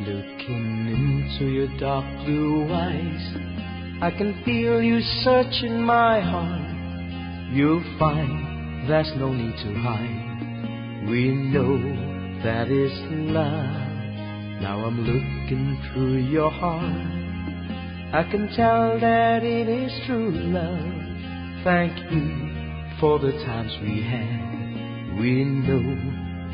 Looking into your dark blue eyes, I can feel you searching my heart. You'll find there's no need to hide. We know that is love. Now I'm looking through your heart. I can tell that it is true love. Thank you for the times we had. We know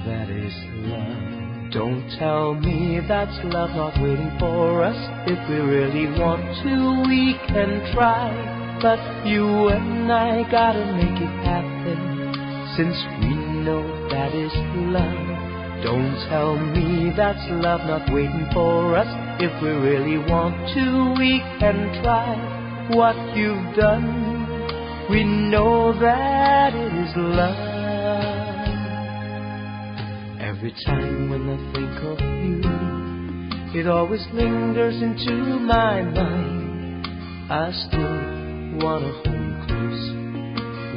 that is love. Don't tell me that's love not waiting for us. If we really want to, we can try. But you and I gotta make it happen. Since we know that is love. Don't tell me that's love not waiting for us. If we really want to, we can try. What you've done, we know that it is love. Every time when I think of you, it always lingers into my mind. I still wanna hold you close.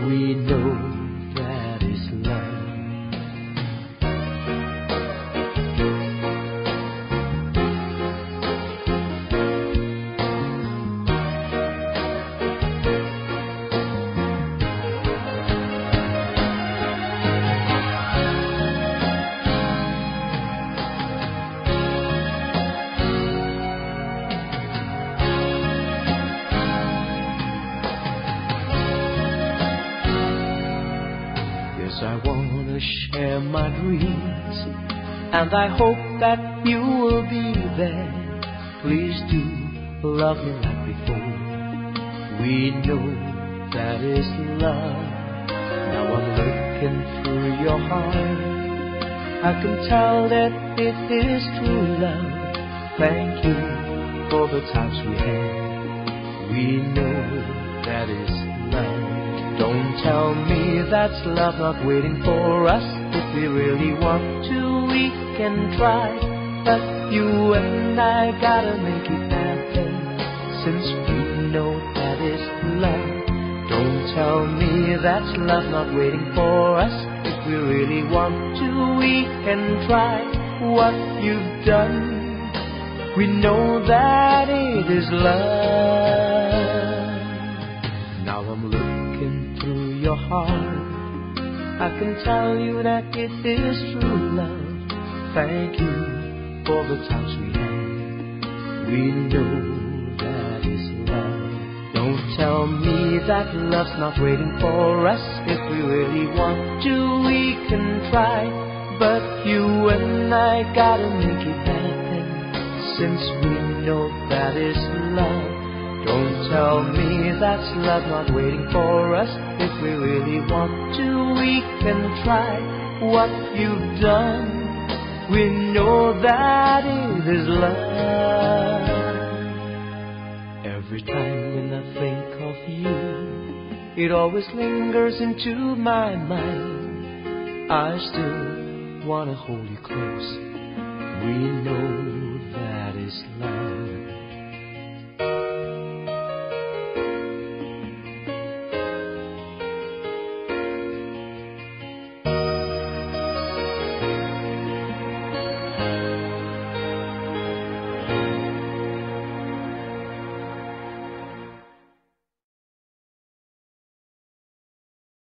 We know share my dreams, and I hope that you will be there. Please do love me like before. We know that is love. Now I'm looking through your heart. I can tell that it is true love. Thank you for the times we had. We know that is love. Don't tell me that's love not waiting for us. We really want to, we can try. But you and I gotta make it happen. Since we know that is love. Don't tell me that's love not waiting for us. If we really want to, we can try. What you've done, we know that it is love. Now I'm looking through your heart. I can tell you that it is true love. Thank you for the times we had. We know that is love. Don't tell me that love's not waiting for us. If we really want to, we can try. But you and I gotta make it happen. Since we know that is love. Don't tell me that's love not waiting for us. If we really want to, we can try. What you've done, we know that it is love. Every time when I think of you, it always lingers into my mind. I still wanna hold you close. We know.